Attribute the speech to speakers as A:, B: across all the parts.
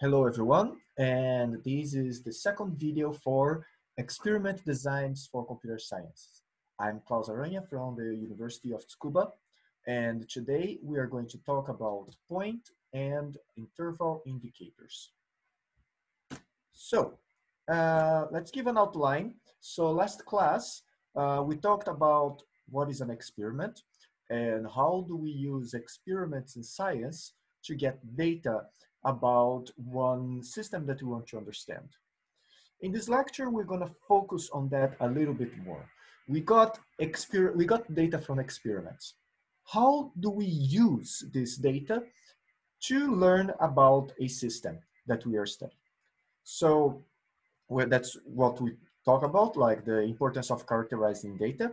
A: Hello everyone, and this is the second video for experiment designs for computer science. I'm Claus Aranha from the University of Tsukuba, and today we are going to talk about point and interval indicators. So, uh, let's give an outline. So last class, uh, we talked about what is an experiment and how do we use experiments in science to get data about one system that we want to understand. In this lecture, we're going to focus on that a little bit more. We got, exper we got data from experiments. How do we use this data to learn about a system that we are studying? So well, that's what we talk about, like the importance of characterizing data.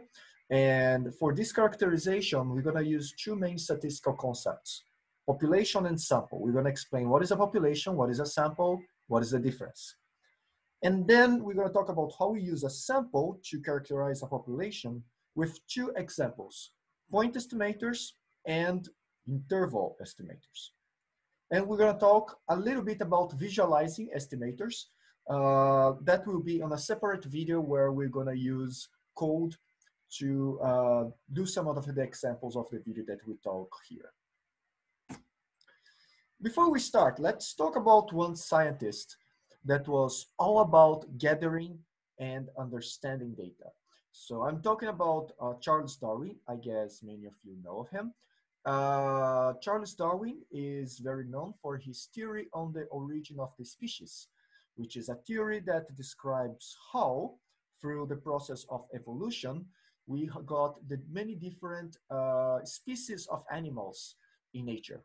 A: And for this characterization, we're going to use two main statistical concepts population and sample. We're going to explain what is a population, what is a sample, what is the difference. And then we're going to talk about how we use a sample to characterize a population with two examples, point estimators and interval estimators. And we're going to talk a little bit about visualizing estimators. Uh, that will be on a separate video where we're going to use code to uh, do some of the examples of the video that we talk here. Before we start, let's talk about one scientist that was all about gathering and understanding data. So I'm talking about uh, Charles Darwin. I guess many of you know of him. Uh, Charles Darwin is very known for his theory on the origin of the species, which is a theory that describes how, through the process of evolution, we got the many different uh, species of animals in nature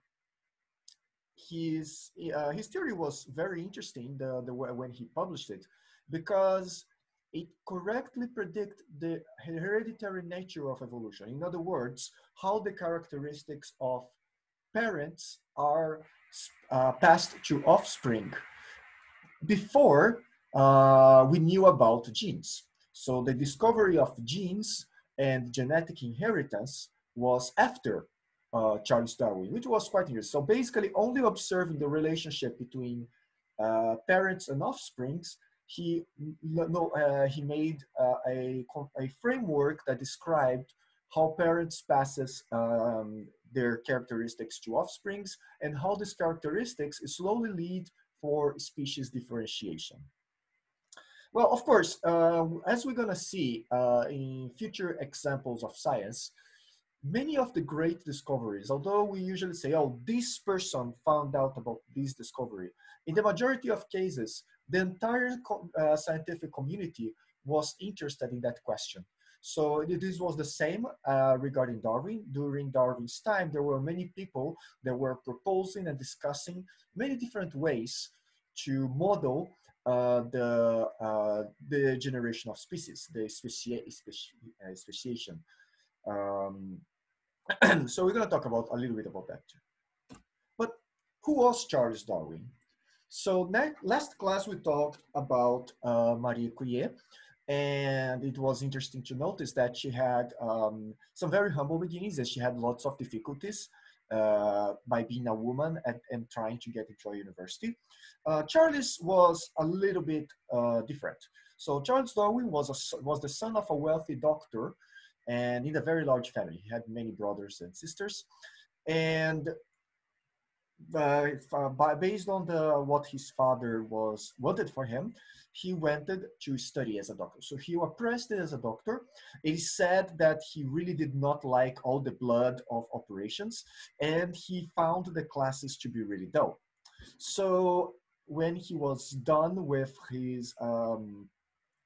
A: his uh, his theory was very interesting the, the way when he published it because it correctly predict the hereditary nature of evolution. In other words how the characteristics of parents are uh, passed to offspring before uh, we knew about genes. So the discovery of genes and genetic inheritance was after uh, Charles Darwin, which was quite interesting. So basically, only observing the relationship between uh, parents and offsprings, he no, uh, he made uh, a a framework that described how parents passes um, their characteristics to offsprings and how these characteristics slowly lead for species differentiation. Well, of course, uh, as we're going to see uh, in future examples of science, many of the great discoveries, although we usually say, oh, this person found out about this discovery, in the majority of cases, the entire uh, scientific community was interested in that question. So this was the same uh, regarding Darwin. During Darwin's time, there were many people that were proposing and discussing many different ways to model uh, the, uh, the generation of species, the specia uh, speciation. Um, so we're going to talk about a little bit about that too. But who was Charles Darwin? So last class we talked about uh, Marie Curie, and it was interesting to notice that she had um, some very humble beginnings, and she had lots of difficulties uh, by being a woman and, and, trying to get into a university. Uh, Charles was a little bit uh, different. So Charles Darwin was, a, was the son of a wealthy doctor and in a very large family. He had many brothers and sisters. And uh, by, based on the, what his father was wanted for him, he wanted to study as a doctor. So he was pressed as a doctor. It is said that he really did not like all the blood of operations, and he found the classes to be really dull. So when he was done with his um,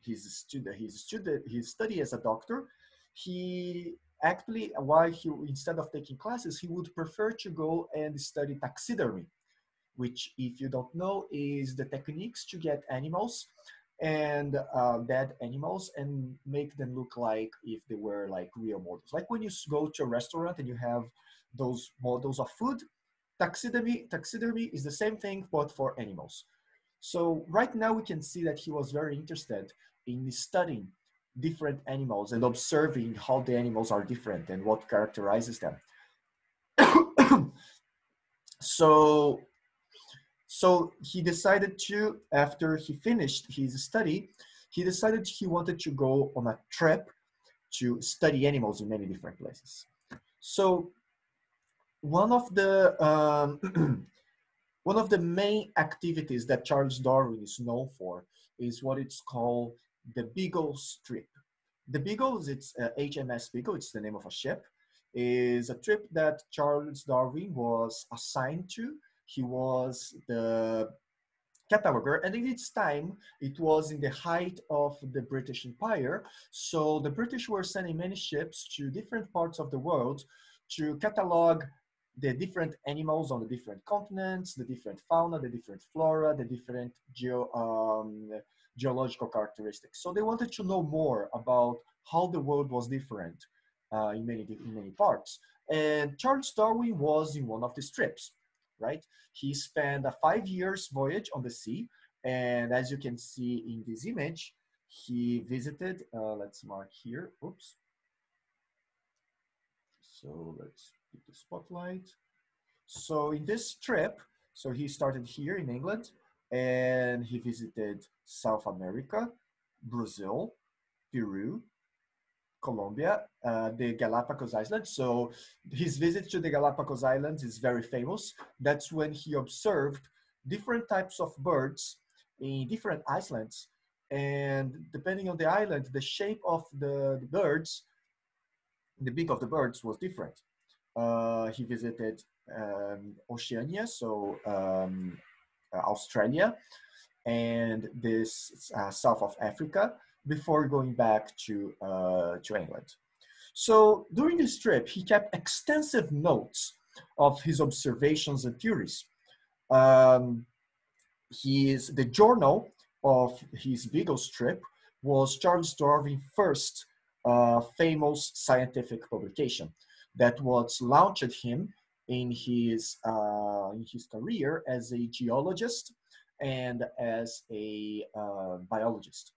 A: his student his student his study as a doctor, he actually, while he, instead of taking classes, he would prefer to go and study taxidermy, which if you don't know, is the techniques to get animals and uh, dead animals and make them look like if they were like real models. Like when you go to a restaurant and you have those models of food, taxidermy, taxidermy is the same thing, but for animals. So right now we can see that he was very interested in studying different animals and observing how the animals are different and what characterizes them. so, So he decided to, after he finished his study, he decided he wanted to go on a trip to study animals in many different places. So one of the um, one of the main activities that Charles Darwin is known for is what it's called the Beagle trip. The Beagles, it's uh, HMS Beagle, it's the name of a ship, is a trip that Charles Darwin was assigned to. He was the cataloger and in its time it was in the height of the british empire. So the british were sending many ships to different parts of the world to catalog the different animals on the different continents the different fauna the different flora the different geo, um, geological characteristics so they wanted to know more about how the world was different uh, in many in many parts and charles darwin was in one of these trips right? He spent a five years voyage on the sea. And as you can see in this image, he visited, uh, let's mark here, oops. So let's put the spotlight. So in this trip, so he started here in England and he visited South America, Brazil, Peru, Colombia, uh, the Galapagos Islands. So his visit to the Galapagos Islands is very famous. That's when he observed different types of birds in different islands. And depending on the island, the shape of the, the birds, the beak of the birds was different. Uh, he visited um, Oceania, so um, uh, Australia, and this uh, south of Africa before going back to, uh, to England. So during this trip, he kept extensive notes of his observations and theories. Um, his, the journal of his Beagle's trip was Charles Darwin's first uh, famous scientific publication that was launched him in his, uh, in his career as a geologist and as a uh, biologist.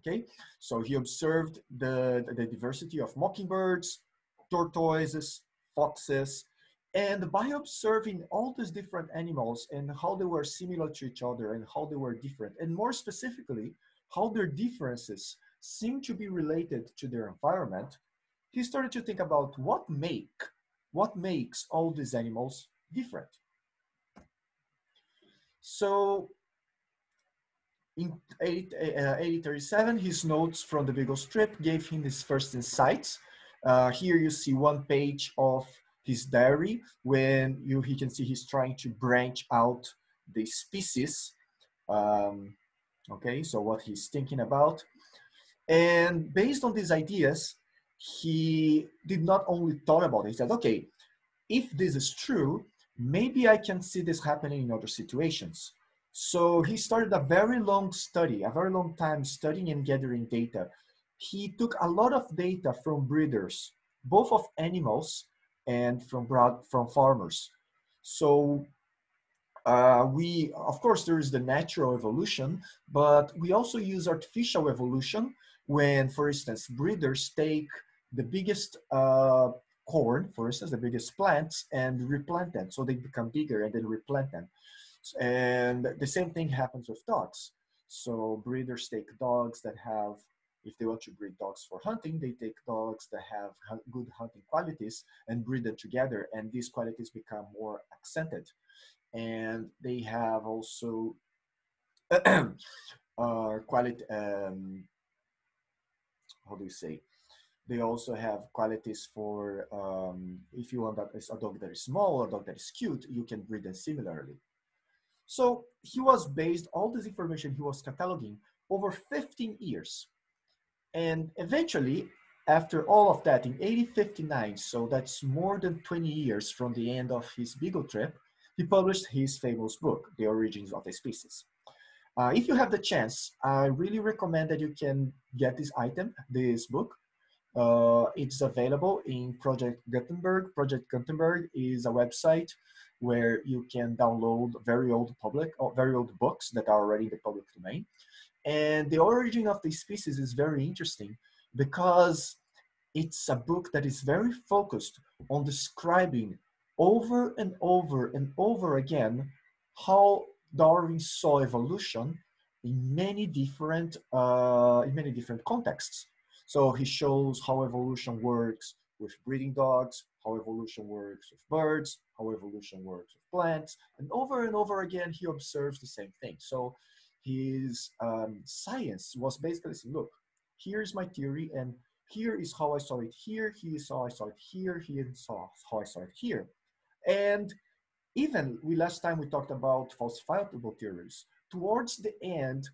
A: Okay, so he observed the, the diversity of mockingbirds, tortoises, foxes, and by observing all these different animals and how they were similar to each other and how they were different, and more specifically, how their differences seem to be related to their environment, he started to think about what make, what makes all these animals different. So in 1837, uh, his notes from the Beagle's trip gave him his first insights. Uh, here you see one page of his diary when you he can see he's trying to branch out the species. Um, okay, so what he's thinking about. And based on these ideas, he did not only thought about it, he said, okay, if this is true, maybe I can see this happening in other situations. So he started a very long study, a very long time studying and gathering data. He took a lot of data from breeders, both of animals and from broad, from farmers. So uh, we, of course, there is the natural evolution, but we also use artificial evolution when, for instance, breeders take the biggest uh, corn, for instance, the biggest plants, and replant them so they become bigger and then replant them. And the same thing happens with dogs. So breeders take dogs that have, if they want to breed dogs for hunting, they take dogs that have good hunting qualities and breed them together. And these qualities become more accented. And they have also uh, quality, um, how do you say? They also have qualities for, um, if you want that is a dog that is small, or a dog that is cute, you can breed them similarly. So he was based, all this information he was cataloging over 15 years. And eventually, after all of that, in 1859, so that's more than 20 years from the end of his Beagle trip, he published his famous book, The Origins of the Species. Uh, if you have the chance, I really recommend that you can get this item, this book. Uh, it's available in Project Gutenberg. Project Gutenberg is a website where you can download very old public or very old books that are already in the public domain. And the origin of the species is very interesting because it's a book that is very focused on describing over and over and over again how Darwin saw evolution in many different uh, in many different contexts. So he shows how evolution works with breeding dogs, how evolution works with birds, how evolution works with plants, and over and over again he observes the same thing. So his um, science was basically saying, look, here's my theory, and here is how I saw it here, here is how I saw it here, here is how I saw it here. And even we last time we talked about falsifiable theories. Towards the end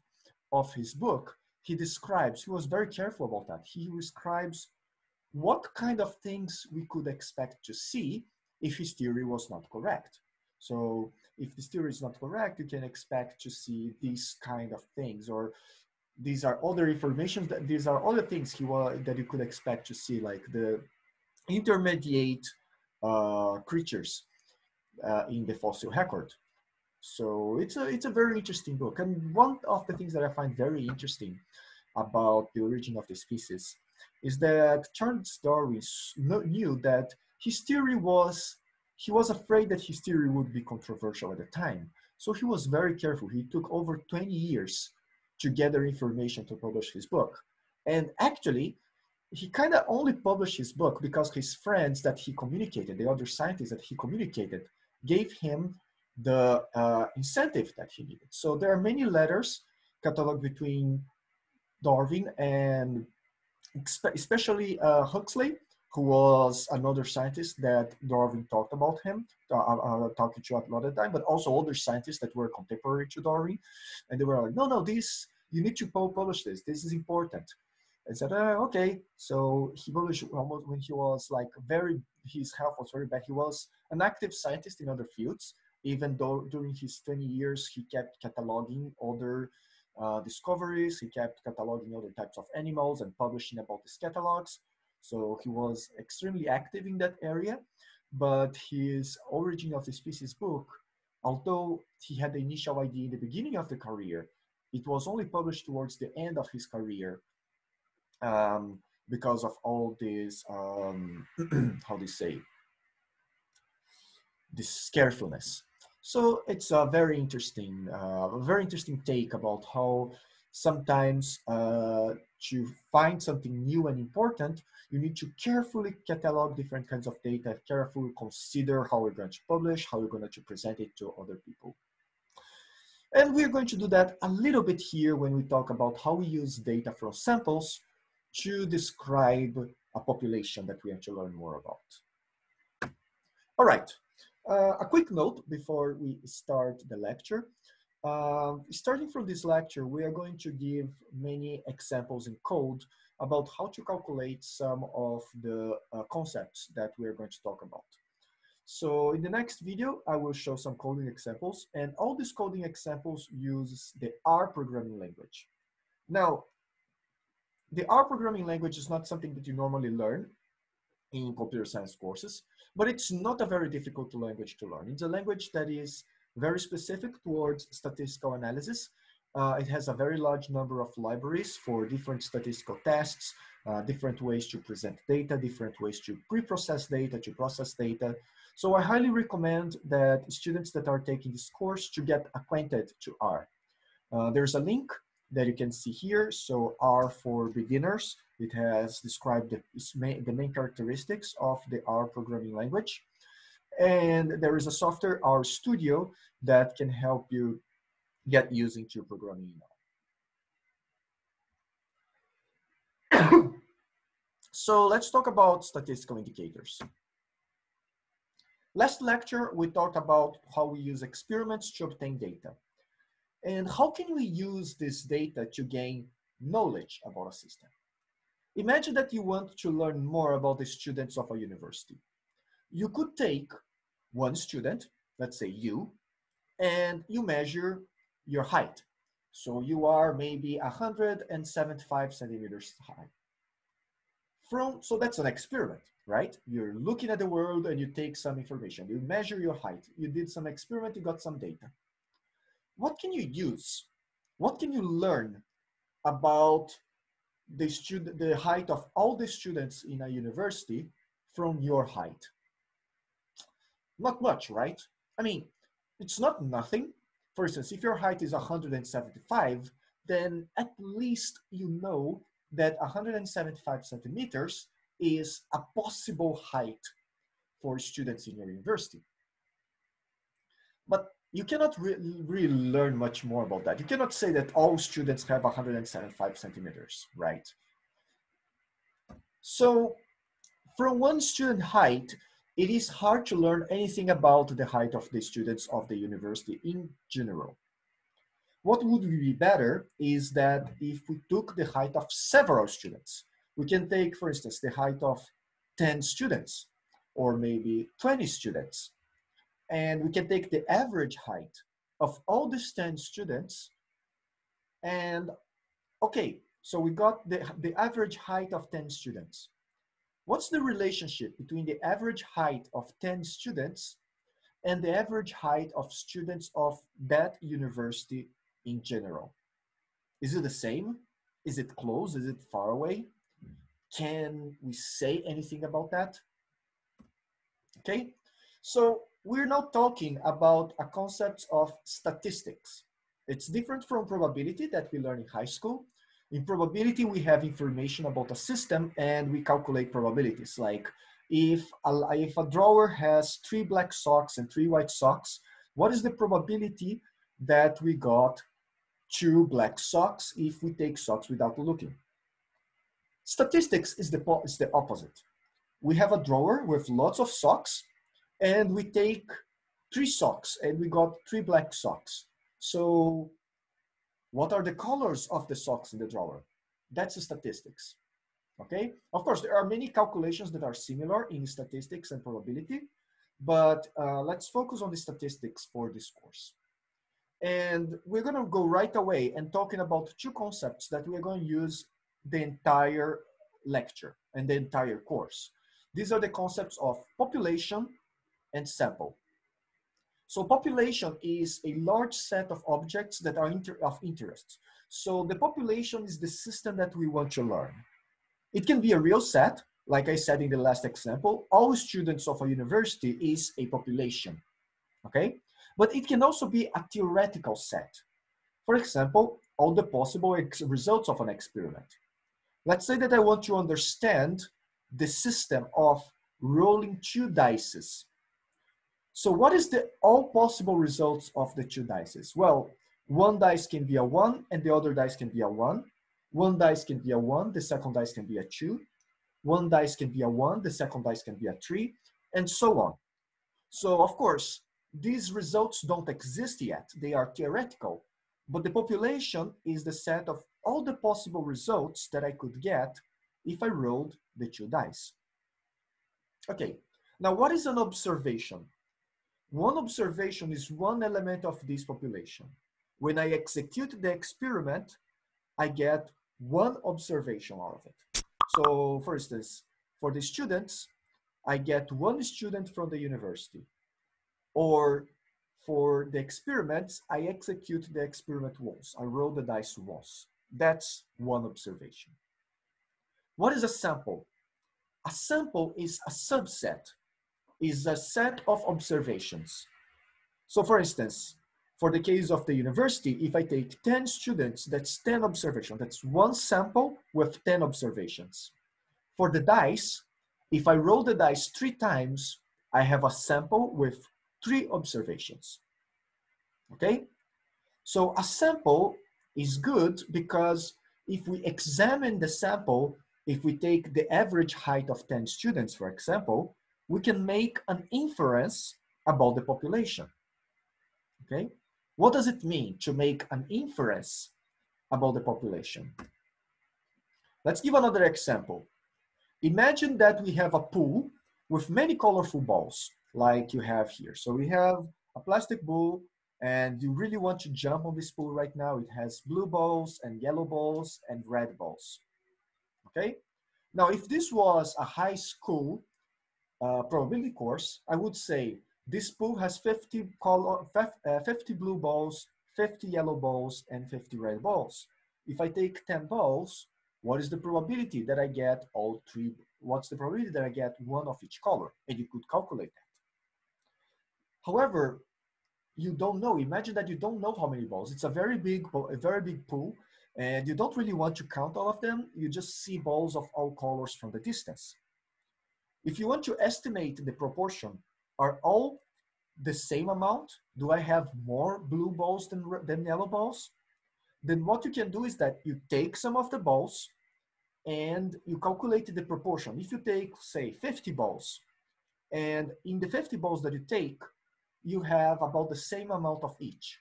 A: of his book, he describes, he was very careful about that. He describes what kind of things we could expect to see if his theory was not correct. So if this theory is not correct, you can expect to see these kind of things, or these are other information that these are other things he was that you could expect to see, like the intermediate uh, creatures uh, in the fossil record. So it's a it's a very interesting book, and one of the things that I find very interesting about the origin of the species is that Charles Darwin knew that his theory was he was afraid that his theory would be controversial at the time. So he was very careful. He took over 20 years to gather information to publish his book. And actually, he kind of only published his book because his friends that he communicated, the other scientists that he communicated, gave him the uh, incentive that he needed. So there are many letters cataloged between Darwin and especially uh, Huxley, who was another scientist that Darwin talked about him, uh, uh, uh talking to a lot of time, but also other scientists that were contemporary to Darwin. And they were like, no, no, this, you need to publish this. This is important. I said, uh, okay. So he published almost when he was like very, his health was very bad. He was an active scientist in other fields, even though during his 20 years, he kept cataloging other uh, discoveries. He kept cataloging other types of animals and publishing about his catalogs. So he was extremely active in that area. But his Origin of the Species book, although he had the initial idea in the beginning of the career, it was only published towards the end of his career um, because of all this, um, how do you say, this carefulness. So it's a very interesting, uh, very interesting take about how sometimes uh, to find something new and important, you need to carefully catalog different kinds of data, carefully consider how we're going to publish, how we're going to present it to other people. And we're going to do that a little bit here when we talk about how we use data from samples to describe a population that we have to learn more about. All right, uh, a quick note before we start the lecture. Uh, starting from this lecture, we are going to give many examples in code about how to calculate some of the uh, concepts that we are going to talk about. So in the next video, I will show some coding examples and all these coding examples use the R programming language. Now, the R programming language is not something that you normally learn in computer science courses, but it's not a very difficult language to learn. It's a language that is very specific towards statistical analysis. Uh, it has a very large number of libraries for different statistical tests, uh, different ways to present data, different ways to pre-process data, to process data. So I highly recommend that students that are taking this course to get acquainted to R. Uh, there's a link that you can see here. So R for beginners, it has described the, the main characteristics of the R programming language. And there is a software, R Studio, that can help you get using to programming so let's talk about statistical indicators. Last lecture, we talked about how we use experiments to obtain data. And how can we use this data to gain knowledge about a system? Imagine that you want to learn more about the students of a university. You could take one student, let's say you, and you measure your height. So you are maybe 175 centimeters high. From, so that's an experiment, right? You're looking at the world and you take some information. You measure your height. You did some experiment, you got some data what can you use? What can you learn about the student, the height of all the students in a university from your height? Not much, right? I mean, it's not nothing. For instance, if your height is 175, then at least you know that 175 centimeters is a possible height for students in your university. But you cannot re really learn much more about that. You cannot say that all students have 175 centimeters, right? So from one student height, it is hard to learn anything about the height of the students of the university in general. What would be better is that if we took the height of several students, we can take, for instance, the height of 10 students or maybe 20 students. And we can take the average height of all these 10 students. And okay, so we got the, the average height of 10 students. What's the relationship between the average height of 10 students and the average height of students of that university in general? Is it the same? Is it close? Is it far away? Can we say anything about that? Okay, so we're now talking about a concept of statistics. It's different from probability that we learn in high school. In probability, we have information about a system and we calculate probabilities. Like if a, if a drawer has three black socks and three white socks, what is the probability that we got two black socks if we take socks without looking? Statistics is the, is the opposite. We have a drawer with lots of socks and we take three socks and we got three black socks. So what are the colors of the socks in the drawer? That's the statistics. Okay. Of course, there are many calculations that are similar in statistics and probability, but uh, let's focus on the statistics for this course. And we're going to go right away and talking about two concepts that we're going to use the entire lecture and the entire course. These are the concepts of population and sample. So population is a large set of objects that are inter of interest. So the population is the system that we want to learn. It can be a real set, like I said in the last example, all students of a university is a population, okay? But it can also be a theoretical set. For example, all the possible results of an experiment. Let's say that I want to understand the system of rolling two dices so what is the all possible results of the two dices? Well, one dice can be a one and the other dice can be a one. One dice can be a one, the second dice can be a two. One dice can be a one, the second dice can be a three, and so on. So of course, these results don't exist yet. They are theoretical, but the population is the set of all the possible results that I could get if I rolled the two dice. Okay, now what is an observation? One observation is one element of this population. When I execute the experiment, I get one observation out of it. So for instance, for the students, I get one student from the university. Or for the experiments, I execute the experiment once. I roll the dice once. That's one observation. What is a sample? A sample is a subset is a set of observations. So for instance, for the case of the university, if I take 10 students, that's 10 observations. That's one sample with 10 observations. For the dice, if I roll the dice three times, I have a sample with three observations. Okay? So a sample is good because if we examine the sample, if we take the average height of 10 students, for example, we can make an inference about the population. Okay? What does it mean to make an inference about the population? Let's give another example. Imagine that we have a pool with many colorful balls, like you have here. So we have a plastic ball, and you really want to jump on this pool right now. It has blue balls and yellow balls and red balls. Okay? Now, if this was a high school uh, probability course, I would say this pool has 50, color, uh, 50 blue balls, 50 yellow balls, and 50 red balls. If I take 10 balls, what is the probability that I get all three? What's the probability that I get one of each color? And you could calculate that. However, you don't know. Imagine that you don't know how many balls. It's a very big, a very big pool, and you don't really want to count all of them. You just see balls of all colors from the distance. If you want to estimate the proportion, are all the same amount? Do I have more blue balls than, than yellow balls? Then what you can do is that you take some of the balls and you calculate the proportion. If you take, say, 50 balls, and in the 50 balls that you take, you have about the same amount of each.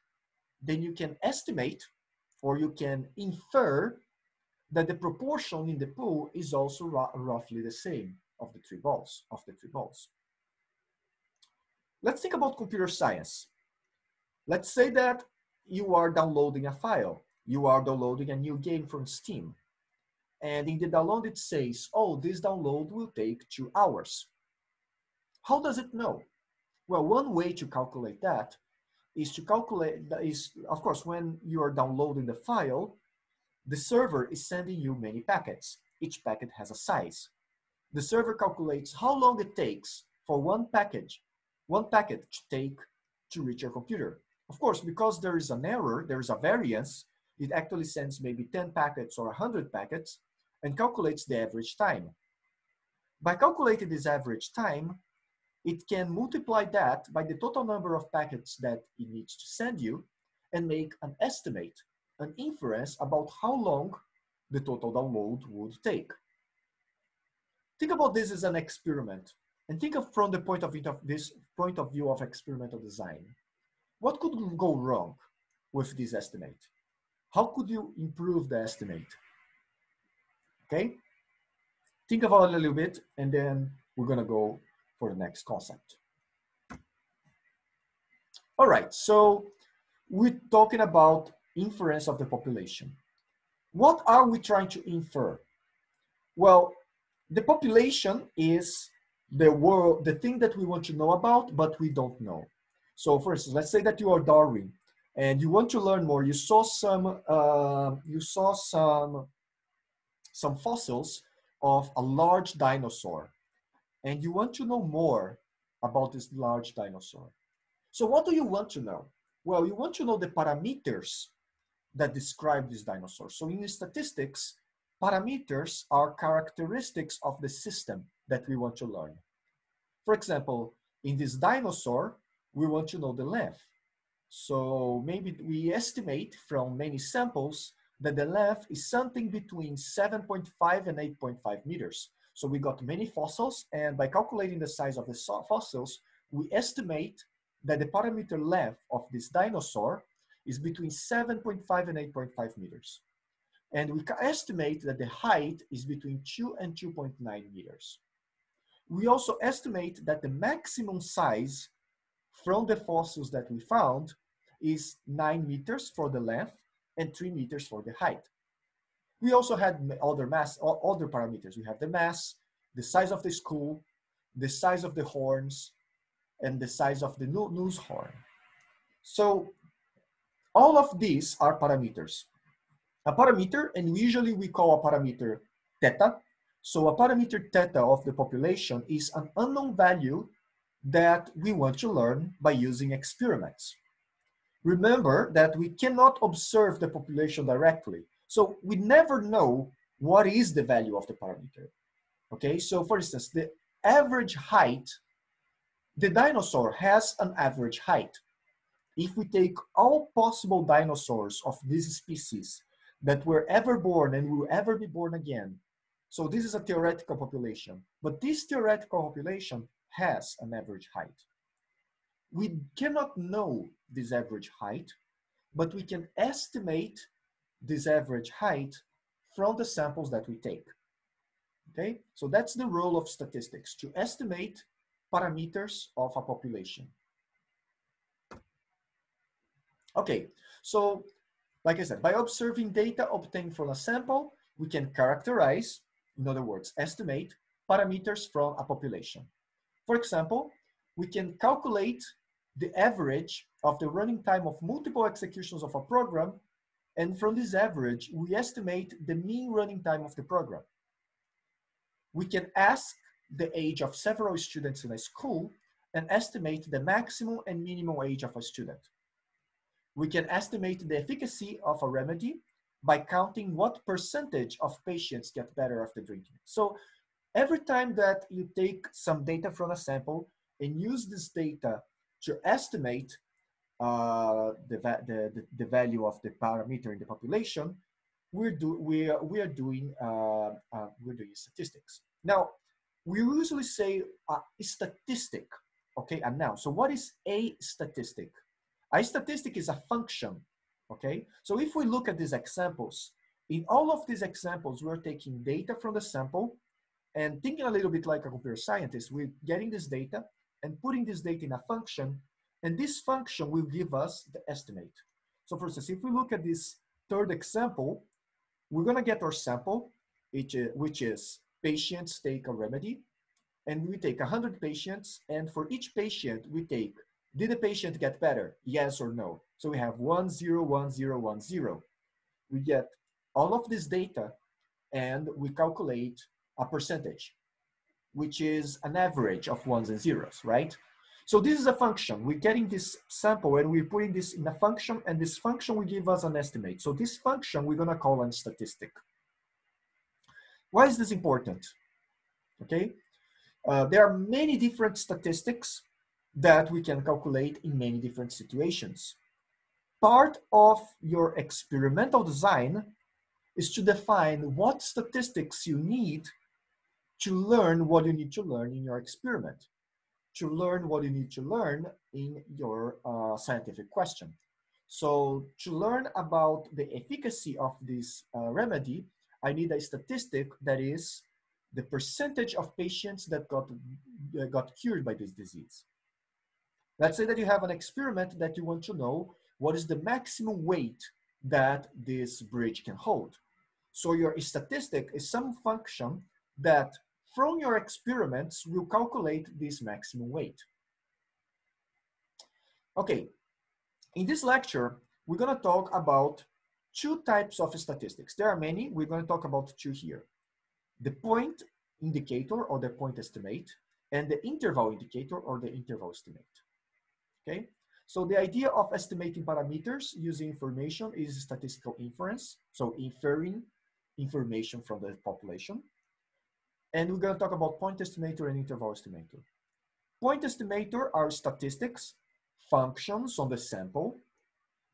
A: Then you can estimate or you can infer that the proportion in the pool is also roughly the same of the three balls, of the three balls. Let's think about computer science. Let's say that you are downloading a file. You are downloading a new game from Steam. And in the download, it says, oh, this download will take two hours. How does it know? Well, one way to calculate that is to calculate, is of course, when you are downloading the file, the server is sending you many packets. Each packet has a size. The server calculates how long it takes for one package, one packet to take to reach your computer. Of course, because there is an error, there is a variance, it actually sends maybe 10 packets or 100 packets and calculates the average time. By calculating this average time, it can multiply that by the total number of packets that it needs to send you and make an estimate, an inference about how long the total download would take. Think about this as an experiment and think of from the point of, view of this point of view of experimental design. What could go wrong with this estimate? How could you improve the estimate? Okay, think about it a little bit and then we're gonna go for the next concept. All right, so we're talking about inference of the population. What are we trying to infer? Well, the population is the world, the thing that we want to know about, but we don't know. So for instance, let's say that you are Darwin and you want to learn more. You saw some, uh, you saw some, some fossils of a large dinosaur and you want to know more about this large dinosaur. So what do you want to know? Well, you want to know the parameters that describe this dinosaur. So in statistics, parameters are characteristics of the system that we want to learn. For example, in this dinosaur, we want to know the length. So maybe we estimate from many samples that the length is something between 7.5 and 8.5 meters. So we got many fossils, and by calculating the size of the fossils, we estimate that the parameter length of this dinosaur is between 7.5 and 8.5 meters. And we estimate that the height is between 2 and 2.9 meters. We also estimate that the maximum size from the fossils that we found is 9 meters for the length and 3 meters for the height. We also had other mass, other parameters. We have the mass, the size of the skull, the size of the horns, and the size of the nose horn. So all of these are parameters. A parameter, and usually we call a parameter theta. So a parameter theta of the population is an unknown value that we want to learn by using experiments. Remember that we cannot observe the population directly. So we never know what is the value of the parameter. Okay, so for instance, the average height, the dinosaur has an average height. If we take all possible dinosaurs of this species that were ever born and will ever be born again, so this is a theoretical population, but this theoretical population has an average height. We cannot know this average height, but we can estimate this average height from the samples that we take. Okay, so that's the role of statistics, to estimate parameters of a population. Okay, so like I said, by observing data obtained from a sample, we can characterize, in other words, estimate parameters from a population. For example, we can calculate the average of the running time of multiple executions of a program and from this average, we estimate the mean running time of the program. We can ask the age of several students in a school and estimate the maximum and minimum age of a student. We can estimate the efficacy of a remedy by counting what percentage of patients get better after drinking. So every time that you take some data from a sample and use this data to estimate uh, the, the, the, value of the parameter in the population, we're, do, we are, we are doing, uh, uh, we're doing statistics. Now, we usually say a statistic, okay, and now, so what is a statistic? A statistic is a function, okay? So if we look at these examples, in all of these examples, we're taking data from the sample and thinking a little bit like a computer scientist, we're getting this data and putting this data in a function, and this function will give us the estimate. So for instance, if we look at this third example, we're gonna get our sample, which is, which is patients take a remedy, and we take 100 patients, and for each patient, we take did the patient get better? Yes or no? So we have one, zero, one, zero, one, zero. We get all of this data and we calculate a percentage, which is an average of ones and zeros, right? So this is a function. We're getting this sample and we're putting this in a function and this function will give us an estimate. So this function we're gonna call a statistic. Why is this important? Okay, uh, there are many different statistics that we can calculate in many different situations. Part of your experimental design is to define what statistics you need to learn what you need to learn in your experiment, to learn what you need to learn in your uh, scientific question. So to learn about the efficacy of this uh, remedy, I need a statistic that is the percentage of patients that got, uh, got cured by this disease. Let's say that you have an experiment that you want to know what is the maximum weight that this bridge can hold. So your statistic is some function that from your experiments will calculate this maximum weight. Okay, in this lecture, we're gonna talk about two types of statistics. There are many, we're gonna talk about two here. The point indicator or the point estimate and the interval indicator or the interval estimate okay? So the idea of estimating parameters using information is statistical inference, so inferring information from the population. And we're gonna talk about point estimator and interval estimator. Point estimator are statistics, functions on the sample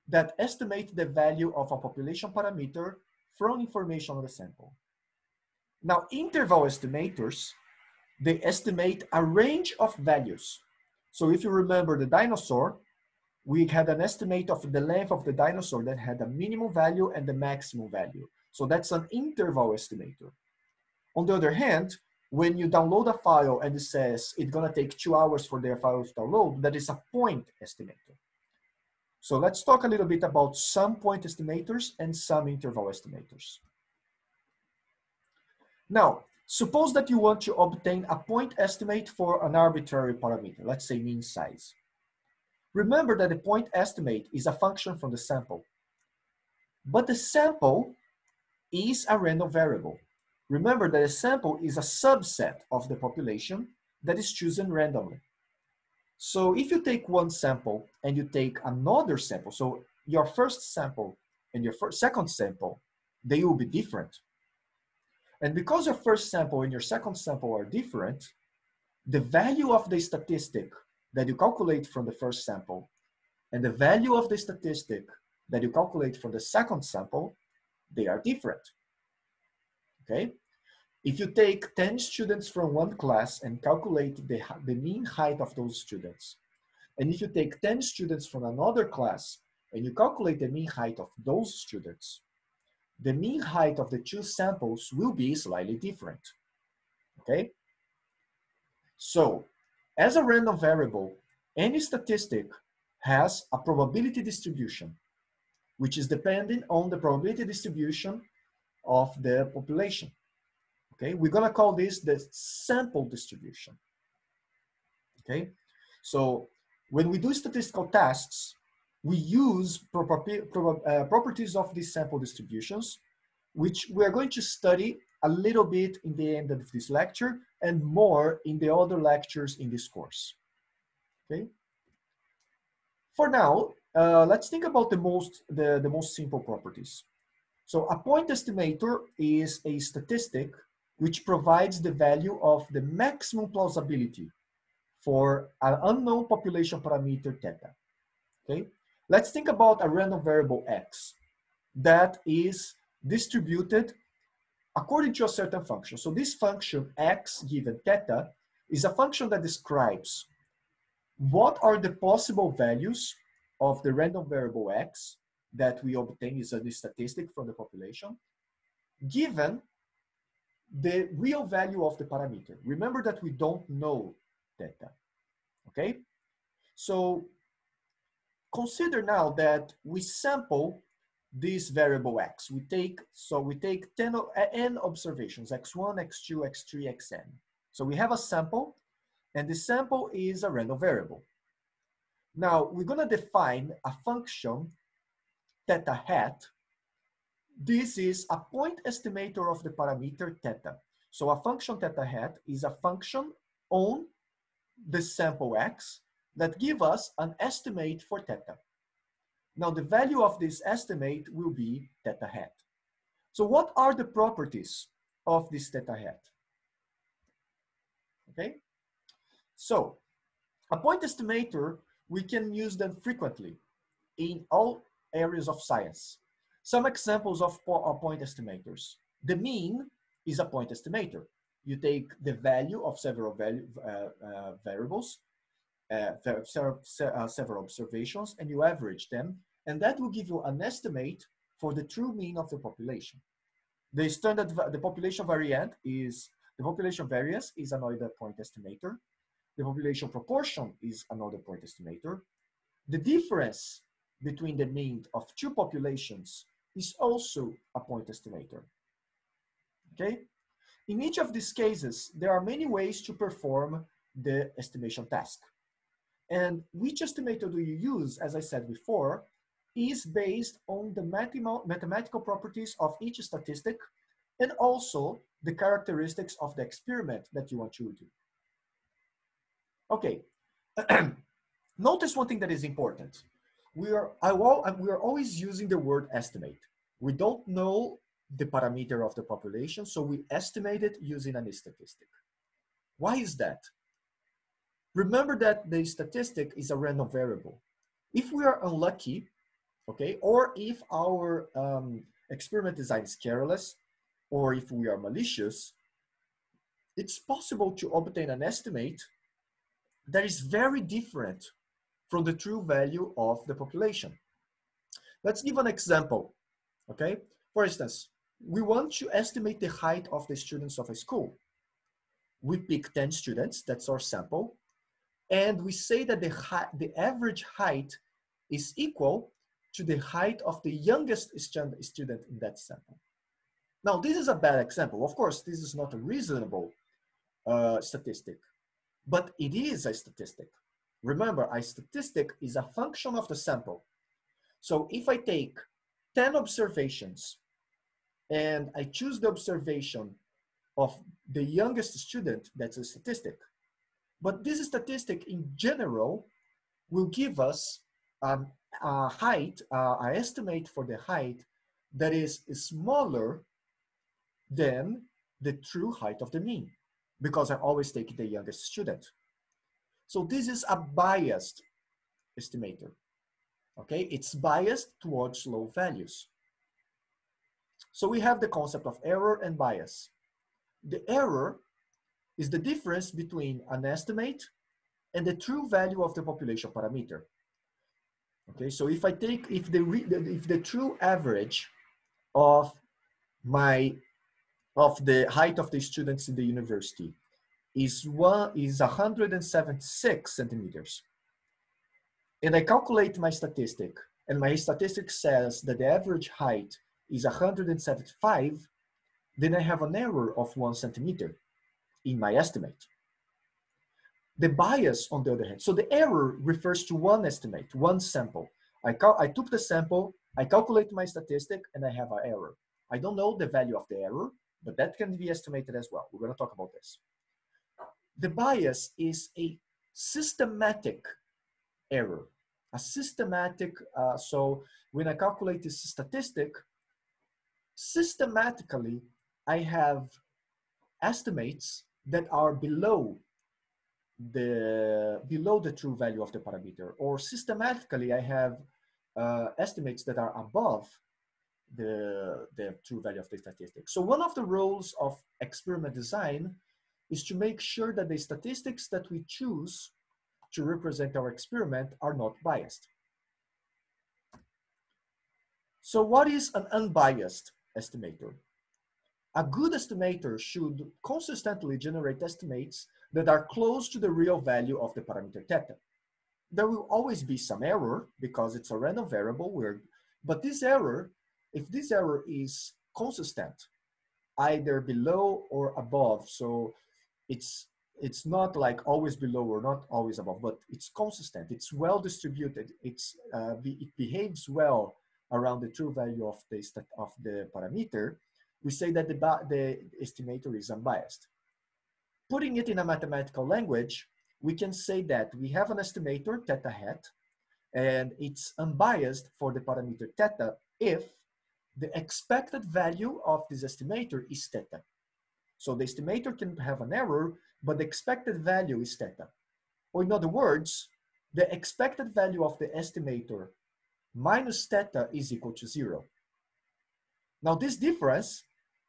A: that estimate the value of a population parameter from information on the sample. Now, interval estimators, they estimate a range of values so if you remember the dinosaur, we had an estimate of the length of the dinosaur that had a minimum value and the maximum value. So that's an interval estimator. On the other hand, when you download a file and it says it's gonna take two hours for their file to download, that is a point estimator. So let's talk a little bit about some point estimators and some interval estimators. Now, Suppose that you want to obtain a point estimate for an arbitrary parameter, let's say mean size. Remember that the point estimate is a function from the sample. But the sample is a random variable. Remember that a sample is a subset of the population that is chosen randomly. So if you take one sample and you take another sample, so your first sample and your first, second sample, they will be different and because your first sample and your second sample are different, the value of the statistic that you calculate from the first sample and the value of the statistic that you calculate from the second sample, they are different. Okay? If you take 10 students from one class and calculate the, the mean height of those students, and if you take 10 students from another class and you calculate the mean height of those students, the mean height of the two samples will be slightly different, okay? So, as a random variable, any statistic has a probability distribution, which is dependent on the probability distribution of the population. Okay, we're gonna call this the sample distribution. Okay, so when we do statistical tests, we use uh, properties of these sample distributions, which we are going to study a little bit in the end of this lecture and more in the other lectures in this course. okay? For now, uh, let's think about the most, the, the most simple properties. So a point estimator is a statistic which provides the value of the maximum plausibility for an unknown population parameter theta. Okay, let's think about a random variable x that is distributed according to a certain function. So this function x given theta is a function that describes what are the possible values of the random variable x that we obtain is a statistic from the population, given the real value of the parameter. Remember that we don't know theta, okay? So consider now that we sample this variable x. We take, so we take 10, n observations, x1, x2, x3, xn. So we have a sample, and the sample is a random variable. Now, we're gonna define a function theta hat. This is a point estimator of the parameter theta. So a function theta hat is a function on the sample x that give us an estimate for theta. Now the value of this estimate will be theta hat. So what are the properties of this theta hat? Okay, so a point estimator, we can use them frequently in all areas of science. Some examples of point estimators. The mean is a point estimator. You take the value of several value, uh, uh, variables, several, uh, several observations, and you average them, and that will give you an estimate for the true mean of the population. The standard, the population variant is, the population variance is another point estimator. The population proportion is another point estimator. The difference between the mean of two populations is also a point estimator. Okay? In each of these cases, there are many ways to perform the estimation task. And which estimator do you use, as I said before, is based on the mathematical properties of each statistic and also the characteristics of the experiment that you want to do. Okay, notice one thing that is important we are, I, we are always using the word estimate. We don't know the parameter of the population, so we estimate it using a statistic. Why is that? Remember that the statistic is a random variable. If we are unlucky, okay, or if our um, experiment design is careless, or if we are malicious, it's possible to obtain an estimate that is very different from the true value of the population. Let's give an example, okay? For instance, we want to estimate the height of the students of a school. We pick 10 students, that's our sample, and we say that the, the average height is equal to the height of the youngest student in that sample. Now, this is a bad example. Of course, this is not a reasonable uh, statistic, but it is a statistic. Remember, a statistic is a function of the sample. So if I take 10 observations and I choose the observation of the youngest student, that's a statistic. But this statistic in general will give us um, a height, uh, an estimate for the height that is smaller than the true height of the mean because I'm always take the youngest student. So this is a biased estimator. Okay, it's biased towards low values. So we have the concept of error and bias. The error is the difference between an estimate and the true value of the population parameter. Okay, so if I take, if the, if the true average of my, of the height of the students in the university is one is 176 centimeters. And I calculate my statistic, and my statistic says that the average height is 175, then I have an error of one centimeter in my estimate. The bias, on the other hand, so the error refers to one estimate, one sample. I, I took the sample, I calculate my statistic, and I have an error. I don't know the value of the error, but that can be estimated as well. We're going to talk about this. The bias is a systematic error, a systematic, uh, so when I calculate this statistic, systematically, I have estimates that are below the below the true value of the parameter or systematically I have uh, estimates that are above the, the true value of the statistic. So one of the roles of experiment design is to make sure that the statistics that we choose to represent our experiment are not biased. So what is an unbiased estimator? A good estimator should consistently generate estimates that are close to the real value of the parameter theta. There will always be some error because it's a random variable, where, but this error, if this error is consistent, either below or above, so it's it's not like always below or not always above, but it's consistent. It's well distributed. It's uh, it behaves well around the true value of the of the parameter. We say that the the estimator is unbiased. Putting it in a mathematical language, we can say that we have an estimator theta hat, and it's unbiased for the parameter theta if the expected value of this estimator is theta. So the estimator can have an error, but the expected value is theta. Or in other words, the expected value of the estimator minus theta is equal to zero. Now this difference,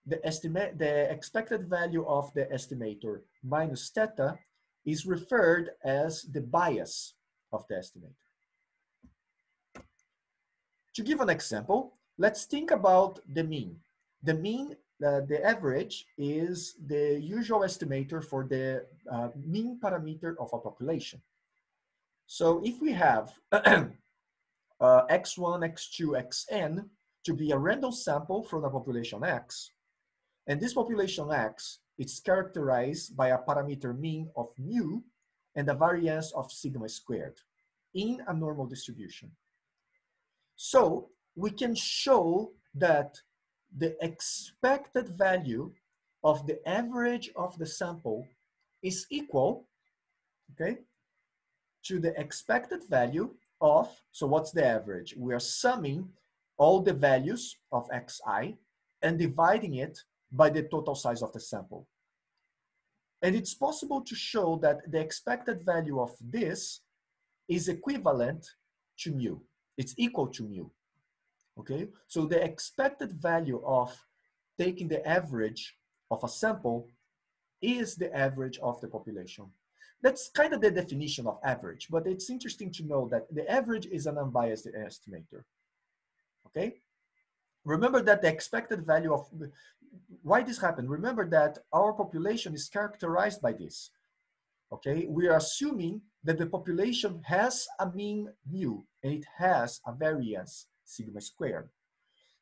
A: the, estimate, the expected value of the estimator minus theta is referred as the bias of the estimator. To give an example, let's think about the mean. The mean uh, the average is the usual estimator for the uh, mean parameter of a population. So if we have uh, x1, x2, xn to be a random sample from the population x, and this population x is characterized by a parameter mean of mu and a variance of sigma squared in a normal distribution. So we can show that the expected value of the average of the sample is equal, okay, to the expected value of, so what's the average? We are summing all the values of xi and dividing it by the total size of the sample. And it's possible to show that the expected value of this is equivalent to mu. It's equal to mu okay? So the expected value of taking the average of a sample is the average of the population. That's kind of the definition of average, but it's interesting to know that the average is an unbiased estimator, okay? Remember that the expected value of, why this happened? Remember that our population is characterized by this, okay? We are assuming that the population has a mean mu and it has a variance sigma squared.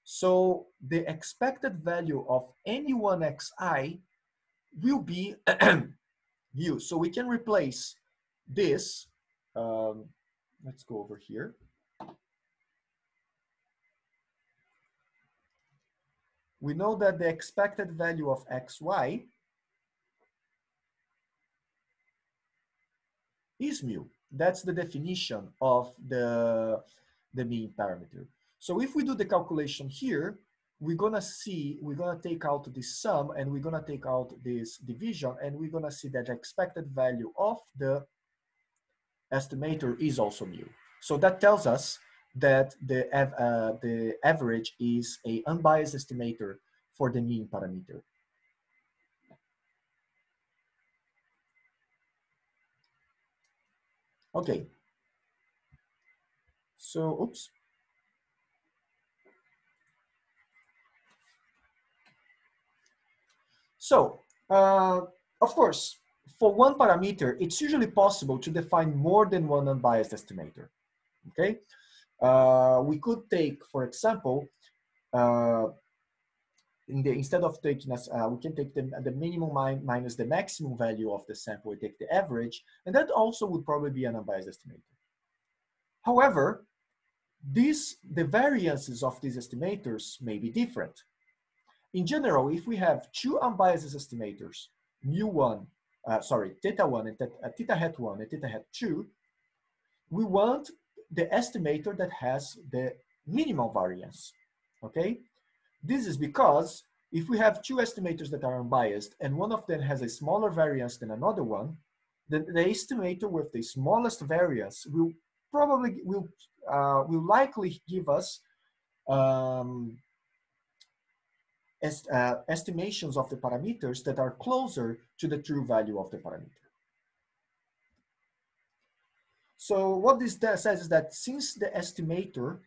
A: So the expected value of any one xi will be mu. So we can replace this, um, let's go over here. We know that the expected value of xi is mu. That's the definition of the the mean parameter. So if we do the calculation here, we're gonna see, we're gonna take out this sum and we're gonna take out this division and we're gonna see that the expected value of the estimator is also mu. So that tells us that the, uh, the average is a unbiased estimator for the mean parameter. Okay, so, oops. So, uh, of course, for one parameter, it's usually possible to define more than one unbiased estimator, okay? Uh, we could take, for example, uh, in the, instead of taking us, uh, we can take the, the minimum min minus the maximum value of the sample, we take the average, and that also would probably be an unbiased estimator. However, these, the variances of these estimators may be different. In general, if we have two unbiased estimators, mu1, uh, sorry, theta 1 and theta, uh, theta hat 1 and theta hat 2, we want the estimator that has the minimal variance, okay? This is because if we have two estimators that are unbiased and one of them has a smaller variance than another one, then the estimator with the smallest variance will probably, will, uh, will likely give us um, est uh, estimations of the parameters that are closer to the true value of the parameter. So what this says is that since the estimator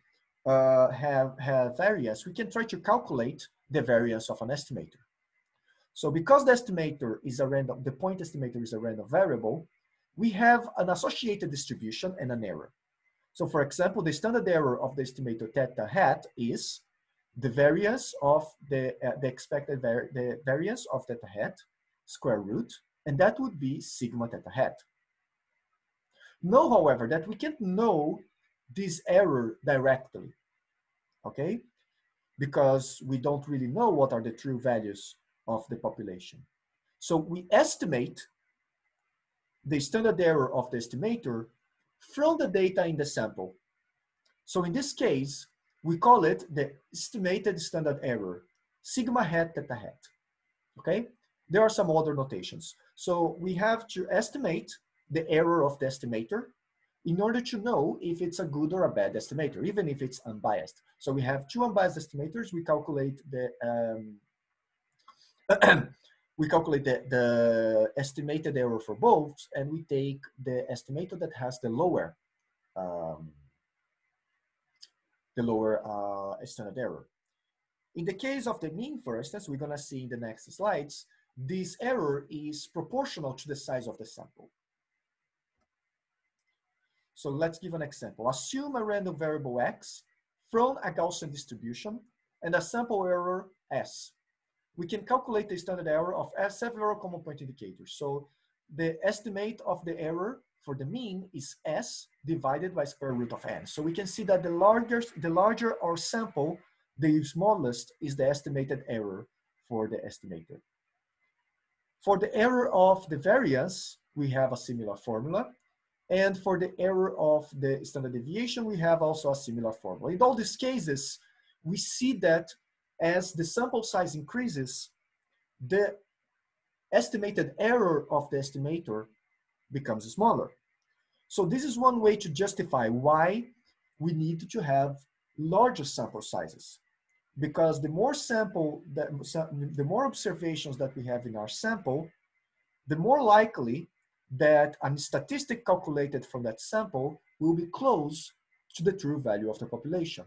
A: uh, have, have variance, we can try to calculate the variance of an estimator. So because the estimator is a random, the point estimator is a random variable, we have an associated distribution and an error. So for example, the standard error of the estimator theta hat is the variance of the, uh, the expected var the variance of theta hat square root, and that would be sigma theta hat. Know, however, that we can't know this error directly, okay? Because we don't really know what are the true values of the population. So we estimate the standard error of the estimator from the data in the sample. So in this case, we call it the estimated standard error, sigma hat theta hat, okay? There are some other notations. So we have to estimate the error of the estimator in order to know if it's a good or a bad estimator, even if it's unbiased. So we have two unbiased estimators. We calculate the um, we calculate the, the estimated error for both, and we take the estimator that has the lower um, the lower uh, standard error. In the case of the mean, for instance, we're gonna see in the next slides, this error is proportional to the size of the sample. So let's give an example. Assume a random variable x from a Gaussian distribution and a sample error s. We can calculate the standard error of several common point indicators. So the estimate of the error for the mean is s divided by square root of n. So we can see that the larger, the larger our sample, the smallest is the estimated error for the estimator. For the error of the variance, we have a similar formula. And for the error of the standard deviation, we have also a similar formula. In all these cases, we see that as the sample size increases, the estimated error of the estimator becomes smaller. So this is one way to justify why we need to have larger sample sizes. Because the more sample, that, the more observations that we have in our sample, the more likely that a statistic calculated from that sample will be close to the true value of the population.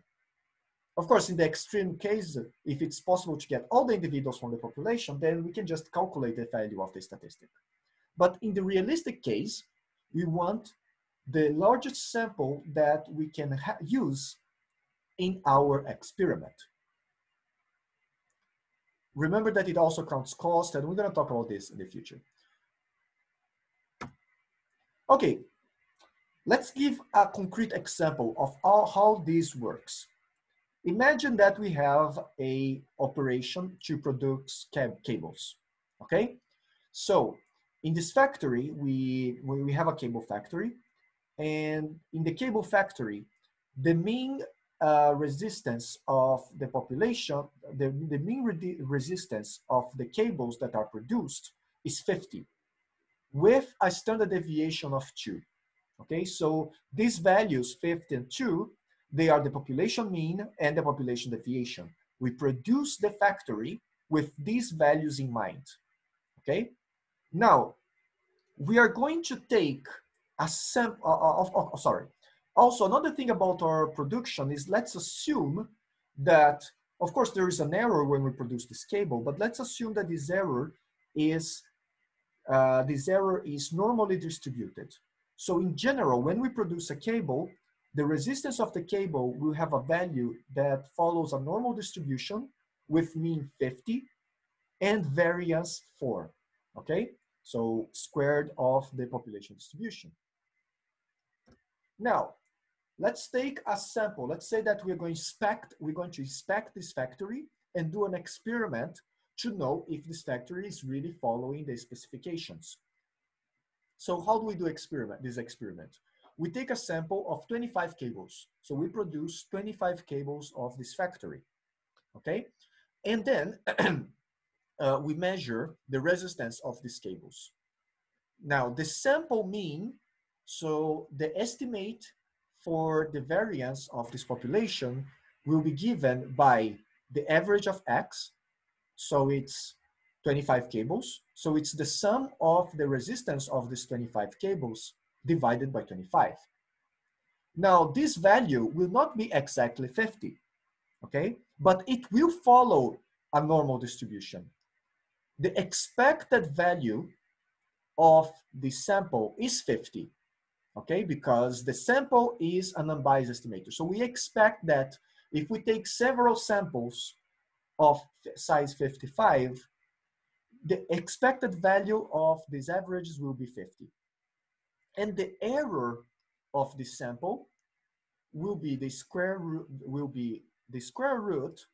A: Of course, in the extreme case, if it's possible to get all the individuals from the population, then we can just calculate the value of the statistic. But in the realistic case, we want the largest sample that we can use in our experiment. Remember that it also counts cost, and we're gonna talk about this in the future. Okay, let's give a concrete example of how, how this works. Imagine that we have a operation to produce cables, okay? So in this factory, we, we have a cable factory and in the cable factory, the mean uh, resistance of the population, the, the mean re resistance of the cables that are produced is 50 with a standard deviation of two. Okay, so these values, 50 and 2, they are the population mean and the population deviation. We produce the factory with these values in mind. Okay, now we are going to take a sample, uh, uh, of, sorry. Also, another thing about our production is let's assume that, of course, there is an error when we produce this cable, but let's assume that this error is uh, this error is normally distributed. So in general, when we produce a cable, the resistance of the cable will have a value that follows a normal distribution with mean 50 and variance 4, okay? So squared of the population distribution. Now, let's take a sample. Let's say that we're going inspect, we're going to inspect this factory and do an experiment to know if this factory is really following the specifications. So how do we do experiment, this experiment? we take a sample of 25 cables. So we produce 25 cables of this factory, okay? And then uh, we measure the resistance of these cables. Now, the sample mean, so the estimate for the variance of this population will be given by the average of X, so it's 25 cables. So it's the sum of the resistance of these 25 cables divided by 25. Now, this value will not be exactly 50, okay? But it will follow a normal distribution. The expected value of the sample is 50, okay? Because the sample is an unbiased estimator. So we expect that if we take several samples of size 55, the expected value of these averages will be 50. And the error of this sample will be the square root, will be the square root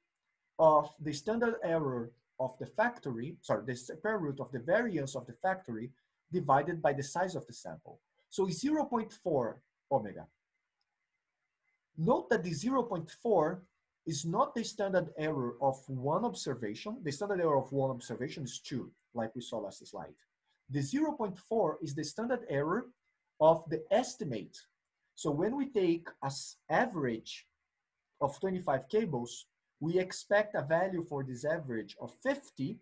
A: of the standard error of the factory, sorry, the square root of the variance of the factory divided by the size of the sample. So 0.4 omega. Note that the 0.4 is not the standard error of one observation. The standard error of one observation is two, like we saw last slide. The 0.4 is the standard error of the estimate. So when we take as average of 25 cables, we expect a value for this average of 50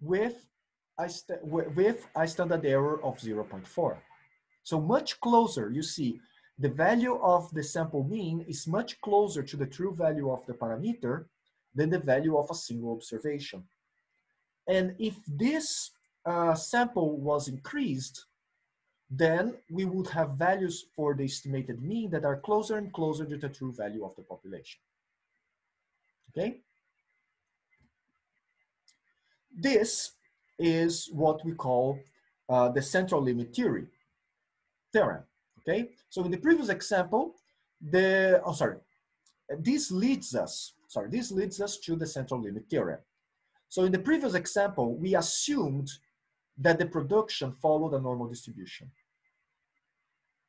A: with a, with a standard error of 0.4. So much closer, you see, the value of the sample mean is much closer to the true value of the parameter than the value of a single observation. And if this uh, sample was increased, then we would have values for the estimated mean that are closer and closer to the true value of the population. Okay? This is what we call uh, the central limit theory, theorem. Okay, so in the previous example, the, oh sorry, this leads us, sorry, this leads us to the central limit theorem. So in the previous example, we assumed that the production followed a normal distribution.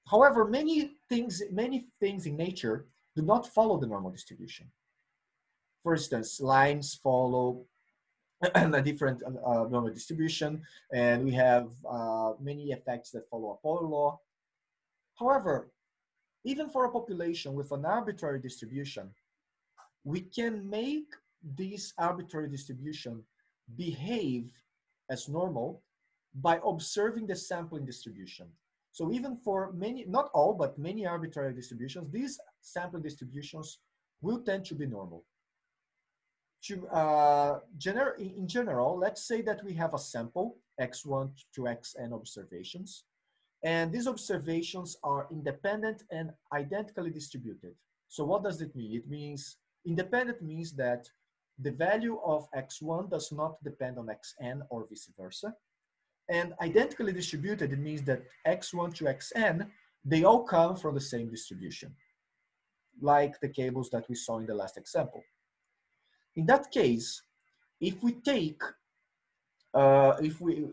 A: However, many things, many things in nature do not follow the normal distribution. For instance, lines follow a different uh, normal distribution, and we have uh, many effects that follow a power law. However, even for a population with an arbitrary distribution, we can make this arbitrary distribution behave as normal by observing the sampling distribution. So even for many, not all, but many arbitrary distributions, these sampling distributions will tend to be normal. To, uh, gener in general, let's say that we have a sample, x1 to xn observations, and these observations are independent and identically distributed. So what does it mean? It means independent means that the value of x1 does not depend on xn or vice versa. And identically distributed, it means that x1 to xn, they all come from the same distribution, like the cables that we saw in the last example. In that case, if we take uh, if we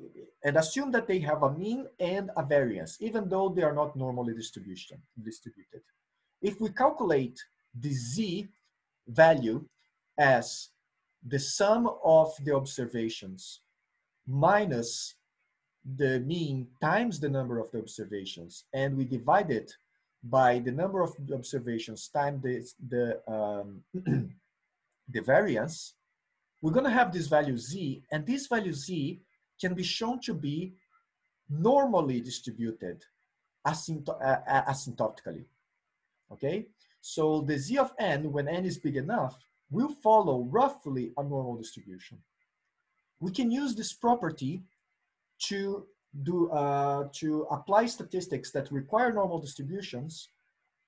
A: and assume that they have a mean and a variance, even though they are not normally distribution distributed. If we calculate the z value as the sum of the observations minus the mean times the number of the observations, and we divide it by the number of observations times the, the, um, the variance, we're going to have this value z, and this value z can be shown to be normally distributed asympto uh, asymptotically. Okay, so the z of n, when n is big enough, will follow roughly a normal distribution. We can use this property to do uh, to apply statistics that require normal distributions,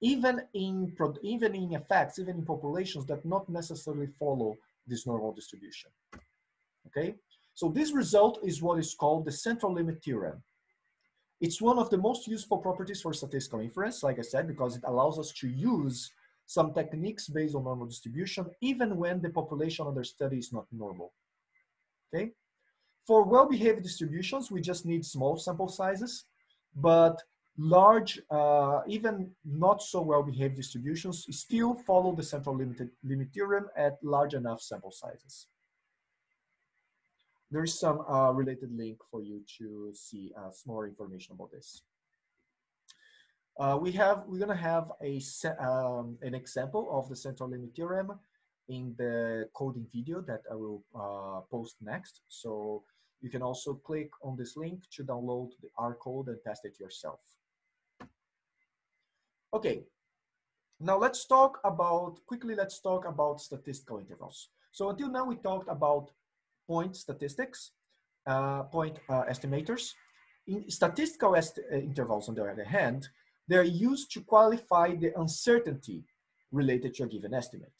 A: even in even in effects, even in populations that not necessarily follow this normal distribution. Okay, so this result is what is called the central limit theorem. It's one of the most useful properties for statistical inference, like I said, because it allows us to use some techniques based on normal distribution, even when the population under study is not normal. Okay, for well-behaved distributions, we just need small sample sizes, but large, uh, even not so well-behaved distributions still follow the central limit, limit theorem at large enough sample sizes. There is some uh, related link for you to see uh, some more information about this. Uh, we have, we're gonna have a um, an example of the central limit theorem in the coding video that I will uh, post next. So you can also click on this link to download the R code and test it yourself. Okay, now let's talk about, quickly let's talk about statistical intervals. So until now we talked about point statistics, uh, point uh, estimators. In statistical est uh, intervals, on the other hand, they're used to qualify the uncertainty related to a given estimate.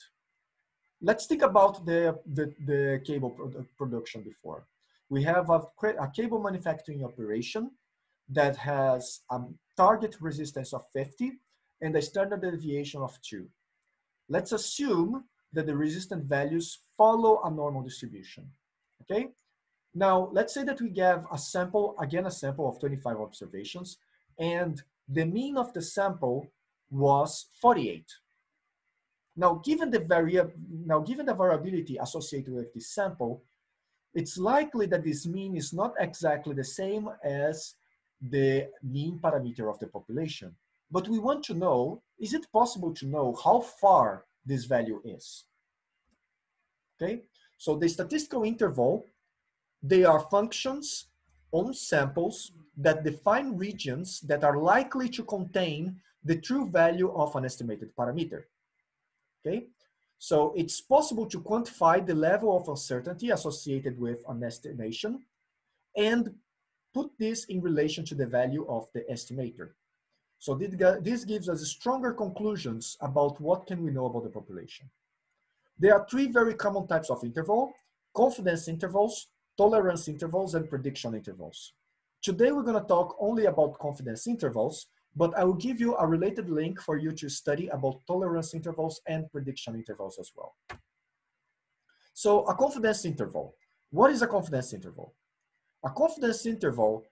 A: Let's think about the, the, the cable pro production before. We have a, a cable manufacturing operation that has a target resistance of 50 and a standard deviation of 2. Let's assume that the resistant values follow a normal distribution, okay? Now, let's say that we give a sample, again, a sample of 25 observations, and the mean of the sample was 48. Now, given the, vari now, given the variability associated with this sample, it's likely that this mean is not exactly the same as the mean parameter of the population. But we want to know, is it possible to know how far this value is? Okay, so the statistical interval, they are functions on samples that define regions that are likely to contain the true value of an estimated parameter. Okay, so it's possible to quantify the level of uncertainty associated with an estimation and put this in relation to the value of the estimator. So this gives us stronger conclusions about what can we know about the population. There are three very common types of interval, confidence intervals, tolerance intervals, and prediction intervals. Today we're gonna talk only about confidence intervals, but I will give you a related link for you to study about tolerance intervals and prediction intervals as well. So a confidence interval. What is a confidence interval? A confidence interval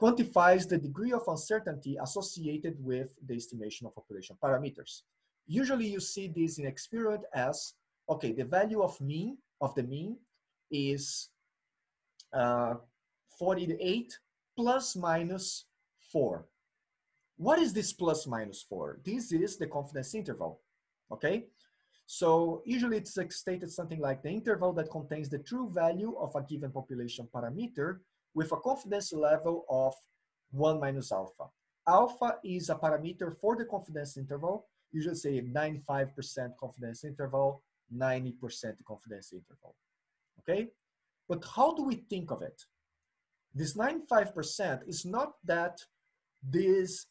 A: quantifies the degree of uncertainty associated with the estimation of population parameters. Usually you see this in experiment as, okay, the value of mean, of the mean is uh, 48 plus minus 4. What is this plus minus 4? This is the confidence interval, okay? So usually it's stated something like the interval that contains the true value of a given population parameter with a confidence level of 1 minus alpha. Alpha is a parameter for the confidence interval, usually say 95% confidence interval, 90% confidence interval, okay? But how do we think of it? This 95% is not that this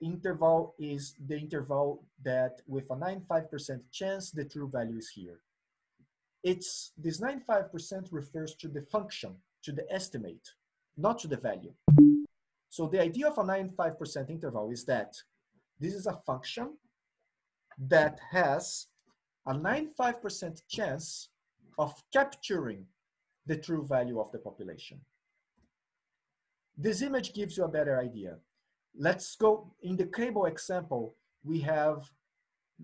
A: interval is the interval that with a 95% chance the true value is here. It's this 95% refers to the function, to the estimate, not to the value. So the idea of a 95% interval is that this is a function that has a 95% chance of capturing the true value of the population. This image gives you a better idea. Let's go, in the cable example, we have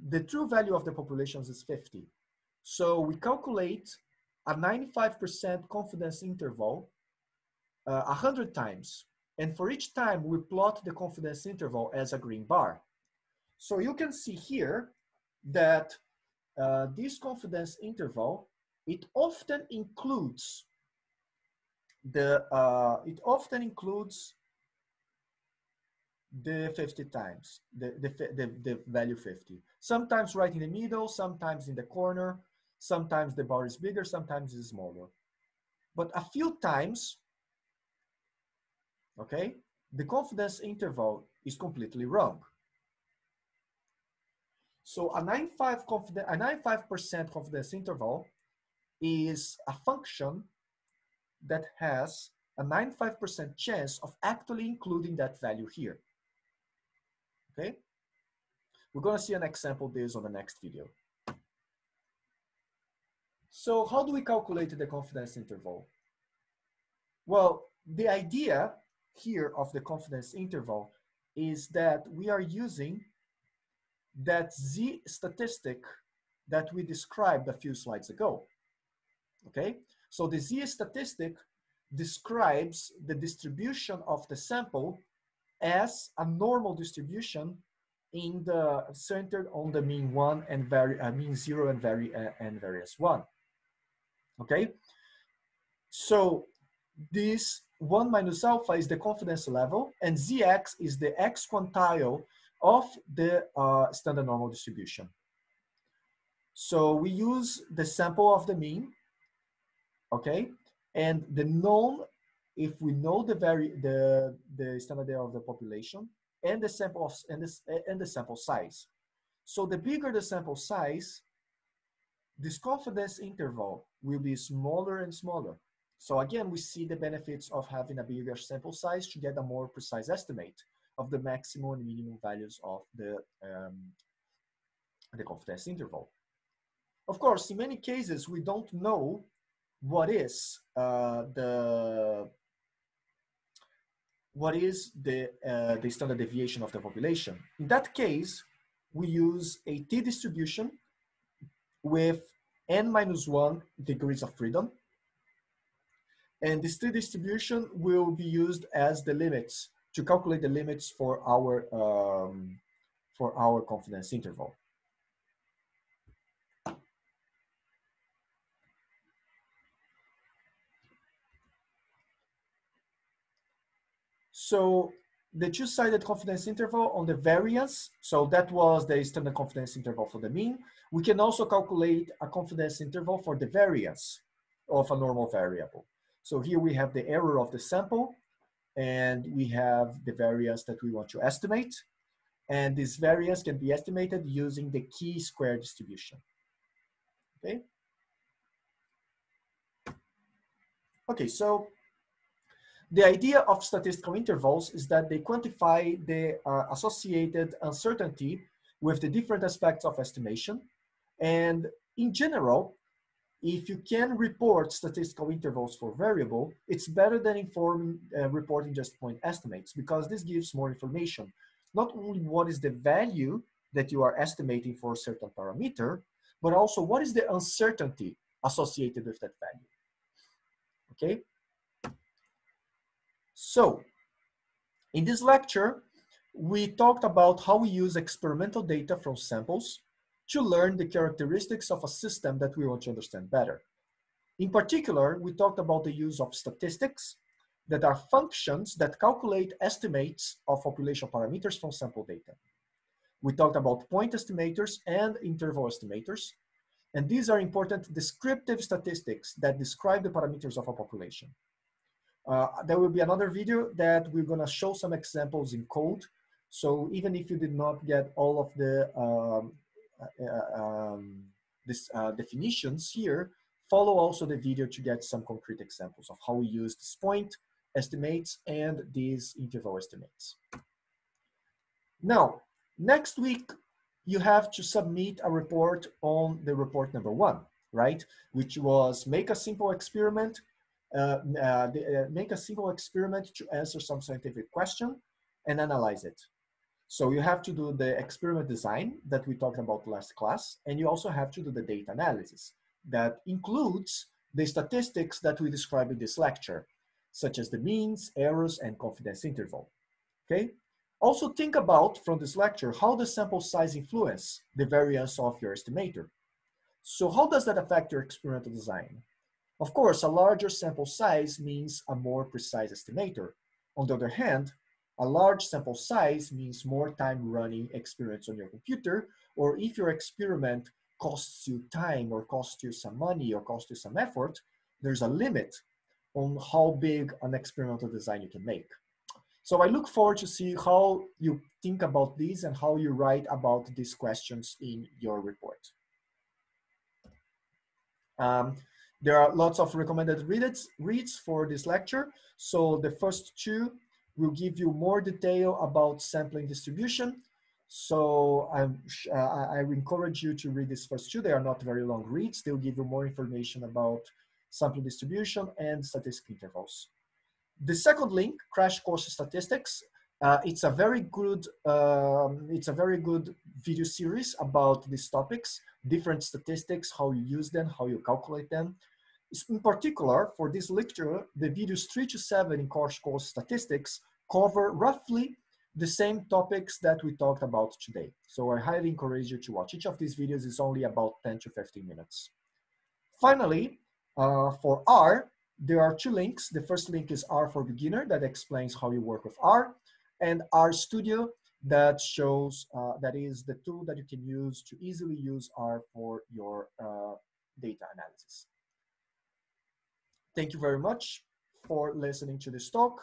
A: the true value of the populations is 50. So we calculate a 95% confidence interval uh, 100 times. And for each time, we plot the confidence interval as a green bar. So you can see here that uh, this confidence interval, it often includes the, uh, it often includes the 50 times, the, the, the, the value 50. Sometimes right in the middle, sometimes in the corner, sometimes the bar is bigger, sometimes it's smaller. But a few times, okay, the confidence interval is completely wrong. So a 95 confidence, a 95% confidence interval is a function that has a 95% chance of actually including that value here okay? We're gonna see an example of this on the next video. So how do we calculate the confidence interval? Well, the idea here of the confidence interval is that we are using that z statistic that we described a few slides ago. Okay, so the z statistic describes the distribution of the sample as a normal distribution in the centered on the mean one and vary uh, mean zero and vary uh, and variance one. Okay, so this one minus alpha is the confidence level, and zx is the x quantile of the uh, standard normal distribution. So we use the sample of the mean, okay, and the known. If we know the very the the standard error of the population and the sample of, and this and the sample size. So the bigger the sample size, this confidence interval will be smaller and smaller. So again, we see the benefits of having a bigger sample size to get a more precise estimate of the maximum and minimum values of the, um, the confidence interval. Of course, in many cases, we don't know what is uh, the what is the, uh, the standard deviation of the population. In that case, we use a t distribution with n minus one degrees of freedom and this t distribution will be used as the limits to calculate the limits for our, um, for our confidence interval. So the two-sided confidence interval on the variance, so that was the standard confidence interval for the mean. We can also calculate a confidence interval for the variance of a normal variable. So here we have the error of the sample and we have the variance that we want to estimate. And this variance can be estimated using the chi-square distribution. Okay. Okay, so the idea of statistical intervals is that they quantify the uh, associated uncertainty with the different aspects of estimation. And in general, if you can report statistical intervals for variable, it's better than informing, uh, reporting just point estimates because this gives more information. Not only what is the value that you are estimating for a certain parameter, but also what is the uncertainty associated with that value. Okay? So, in this lecture, we talked about how we use experimental data from samples to learn the characteristics of a system that we want to understand better. In particular, we talked about the use of statistics that are functions that calculate estimates of population parameters from sample data. We talked about point estimators and interval estimators, and these are important descriptive statistics that describe the parameters of a population. Uh, there will be another video that we're gonna show some examples in code. So even if you did not get all of the um, um, this, uh, definitions here, follow also the video to get some concrete examples of how we use this point estimates and these interval estimates. Now, next week, you have to submit a report on the report number one, right? Which was make a simple experiment, uh, uh, the, uh, make a simple experiment to answer some scientific question and analyze it. So you have to do the experiment design that we talked about last class, and you also have to do the data analysis that includes the statistics that we described in this lecture, such as the means, errors, and confidence interval, okay? Also think about, from this lecture, how the sample size influence the variance of your estimator. So how does that affect your experimental design? Of course, a larger sample size means a more precise estimator. On the other hand, a large sample size means more time running experiments on your computer, or if your experiment costs you time or costs you some money or costs you some effort, there's a limit on how big an experimental design you can make. So I look forward to see how you think about these and how you write about these questions in your report. Um, there are lots of recommended reads for this lecture. So the first two will give you more detail about sampling distribution. So I'm, uh, I encourage you to read these first two. They are not very long reads. They'll give you more information about sampling distribution and statistic intervals. The second link, Crash Course Statistics, Uh, it's a very good um, it's a very good video series about these topics, different statistics, how you use them, how you calculate them. In particular, for this lecture, the videos three to seven in Crash Course Statistics cover roughly the same topics that we talked about today. So I highly encourage you to watch. Each of these videos is only about 10 to 15 minutes. Finally, uh, for R, there are two links. The first link is R for Beginner that explains how you work with R and R Studio that shows, uh, that is the tool that you can use to easily use R for your uh, data analysis. Thank you very much for listening to this talk